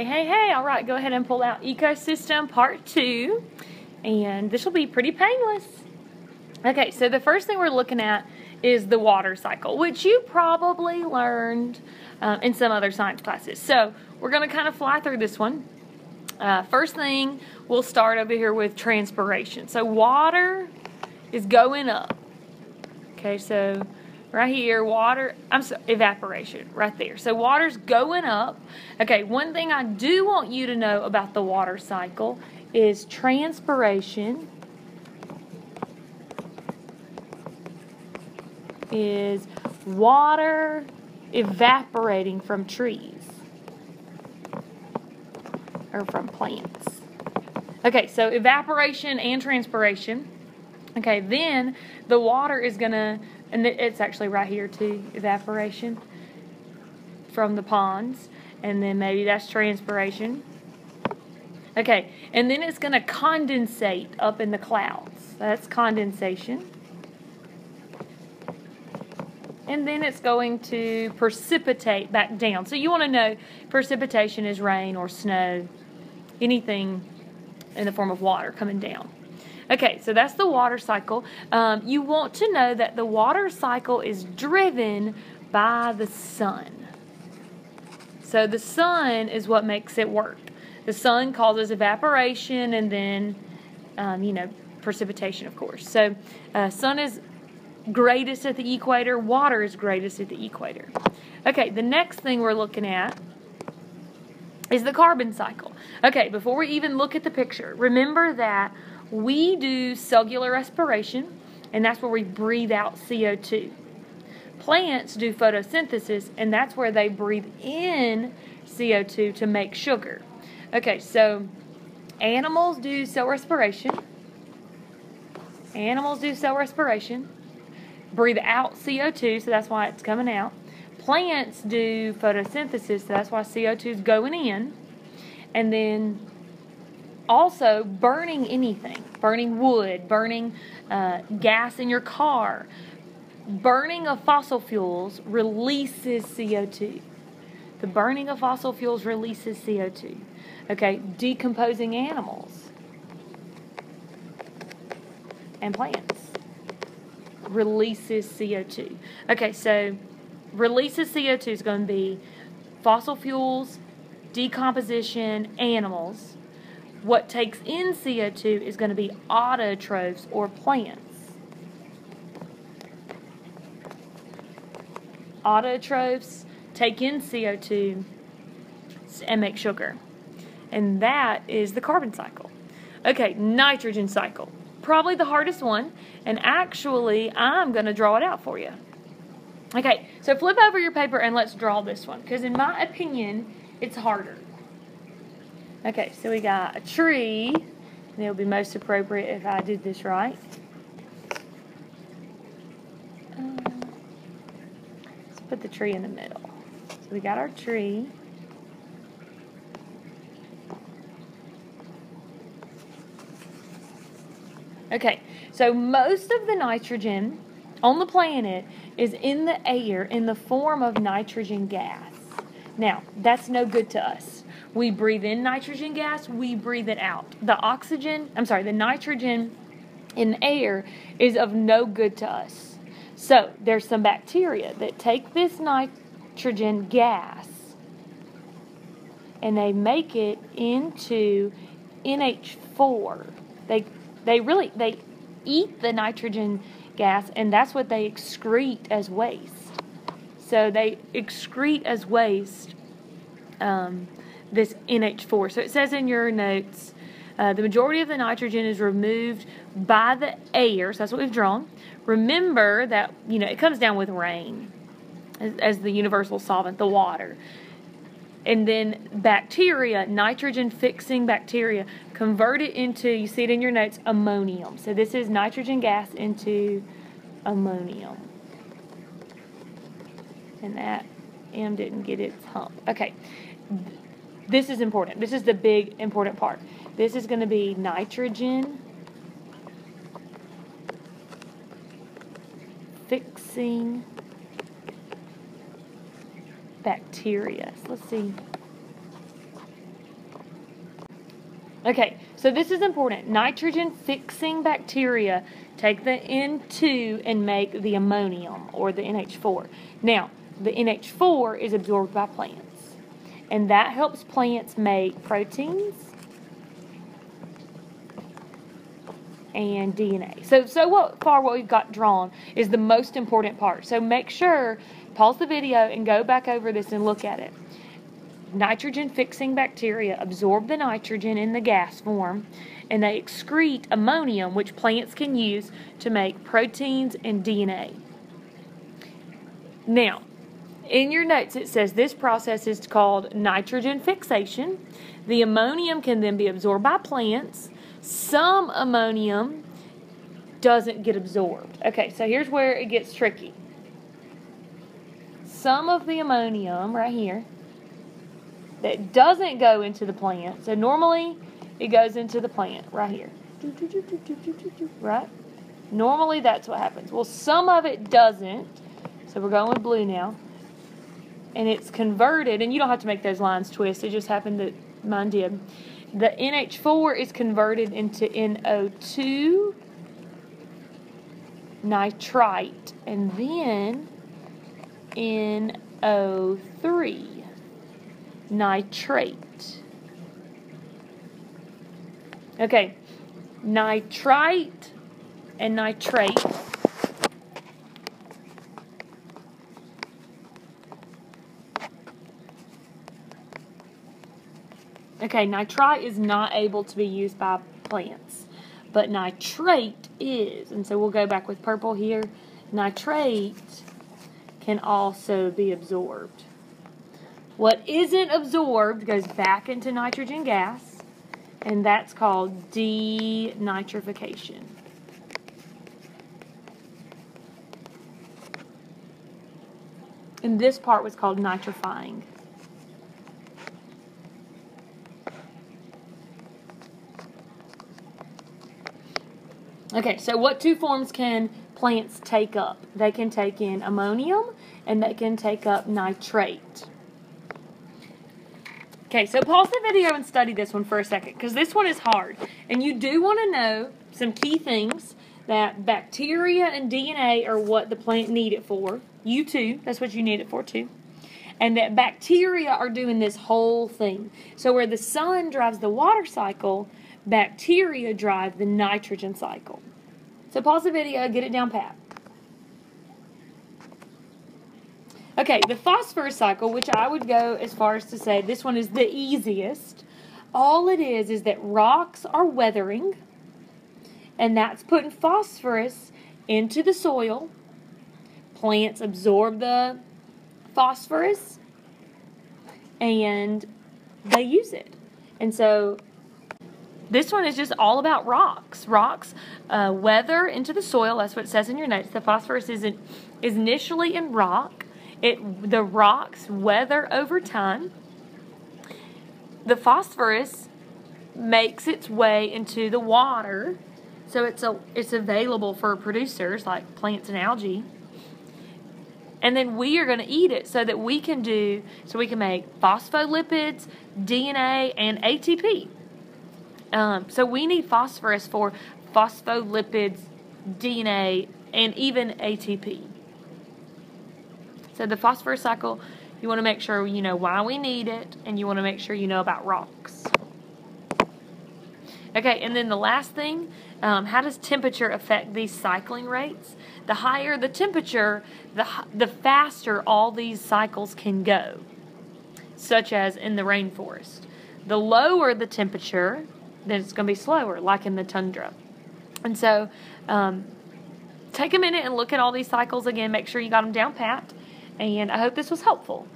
Hey, hey, hey. All right, go ahead and pull out ecosystem part two. And this will be pretty painless. Okay, so the first thing we're looking at is the water cycle, which you probably learned um, in some other science classes. So we're going to kind of fly through this one. Uh, first thing, we'll start over here with transpiration. So water is going up. Okay, so right here, water, I'm evaporation, right there. So water's going up. Okay, one thing I do want you to know about the water cycle is transpiration is water evaporating from trees or from plants. Okay, so evaporation and transpiration. Okay, then the water is going to, and it's actually right here too, evaporation from the ponds, and then maybe that's transpiration. Okay, and then it's going to condensate up in the clouds. That's condensation. And then it's going to precipitate back down. So you want to know precipitation is rain or snow, anything in the form of water coming down. Okay, so that's the water cycle. Um, you want to know that the water cycle is driven by the sun. So the sun is what makes it work. The sun causes evaporation and then, um, you know, precipitation, of course. So, uh, sun is greatest at the equator, water is greatest at the equator. Okay, the next thing we're looking at is the carbon cycle. Okay, before we even look at the picture, remember that we do cellular respiration, and that's where we breathe out CO2. Plants do photosynthesis, and that's where they breathe in CO2 to make sugar. Okay, so animals do cell respiration. Animals do cell respiration. Breathe out CO2, so that's why it's coming out. Plants do photosynthesis, so that's why CO2 is going in. And then also burning anything, burning wood, burning uh, gas in your car, burning of fossil fuels releases CO2. The burning of fossil fuels releases CO2. Okay, decomposing animals and plants releases CO2. Okay, so releases CO2 is going to be fossil fuels, decomposition, animals. What takes in CO2 is going to be autotrophs or plants. Autotrophs take in CO2 and make sugar and that is the carbon cycle. Okay, nitrogen cycle. Probably the hardest one, and actually, I'm going to draw it out for you. Okay, so flip over your paper and let's draw this one, because in my opinion, it's harder. Okay, so we got a tree, and it'll be most appropriate if I did this right. Um, let's put the tree in the middle. So we got our tree. Okay, so most of the nitrogen on the planet is in the air in the form of nitrogen gas. Now, that's no good to us. We breathe in nitrogen gas, we breathe it out. The oxygen, I'm sorry, the nitrogen in air is of no good to us. So, there's some bacteria that take this nitrogen gas and they make it into NH4. They they really they eat the nitrogen gas and that's what they excrete as waste. So they excrete as waste um, this NH4. So it says in your notes, uh, the majority of the nitrogen is removed by the air. So that's what we've drawn. Remember that you know it comes down with rain as, as the universal solvent, the water and then bacteria, nitrogen fixing bacteria, convert it into, you see it in your notes, ammonium. So this is nitrogen gas into ammonium. And that M didn't get its hump. Okay, this is important. This is the big important part. This is going to be nitrogen fixing bacteria. Let's see. Okay, so this is important. Nitrogen fixing bacteria take the N2 and make the ammonium or the NH4. Now, the NH4 is absorbed by plants, and that helps plants make proteins and DNA. So, so what far what we've got drawn is the most important part. So make sure pause the video and go back over this and look at it nitrogen fixing bacteria absorb the nitrogen in the gas form and they excrete ammonium, which plants can use to make proteins and DNA. Now, in your notes, it says this process is called nitrogen fixation. The ammonium can then be absorbed by plants. Some ammonium doesn't get absorbed. Okay, so here's where it gets tricky. Some of the ammonium right here that doesn't go into the plant. So normally it goes into the plant right here. Right? Normally that's what happens. Well, some of it doesn't. So we're going with blue now. And it's converted, and you don't have to make those lines twist. It just happened that mine did. The NH4 is converted into NO2 nitrite and then NO3 nitrate. Okay, nitrite and nitrate. Okay, nitrite is not able to be used by plants, but nitrate is. And so we'll go back with purple here. Nitrate can also be absorbed. What isn't absorbed goes back into nitrogen gas, and that's called denitrification. And this part was called nitrifying. Okay, so what two forms can plants take up? They can take in ammonium and they can take up nitrate. Okay, so pause the video and study this one for a second because this one is hard. And you do want to know some key things that bacteria and DNA are what the plant need it for. You too, that's what you need it for too. And that bacteria are doing this whole thing. So where the sun drives the water cycle, bacteria drive the nitrogen cycle. So pause the video, get it down pat. Okay, the phosphorus cycle, which I would go as far as to say this one is the easiest. All it is is that rocks are weathering, and that's putting phosphorus into the soil. Plants absorb the phosphorus and they use it. And so this one is just all about rocks. Rocks uh, weather into the soil. That's what it says in your notes. The phosphorus is, in, is initially in rock it the rocks weather over time. The phosphorus makes its way into the water, so it's a, it's available for producers like plants and algae. And then we are going to eat it so that we can do so we can make phospholipids, DNA, and ATP. Um, so we need phosphorus for phospholipids, DNA, and even ATP. So the phosphorus cycle, you want to make sure you know why we need it, and you want to make sure you know about rocks. Okay, and then the last thing, um, how does temperature affect these cycling rates? The higher the temperature, the, the faster all these cycles can go, such as in the rainforest. The lower the temperature, then it's going to be slower, like in the tundra. And so, um, take a minute and look at all these cycles again. Make sure you got them down pat. And I hope this was helpful.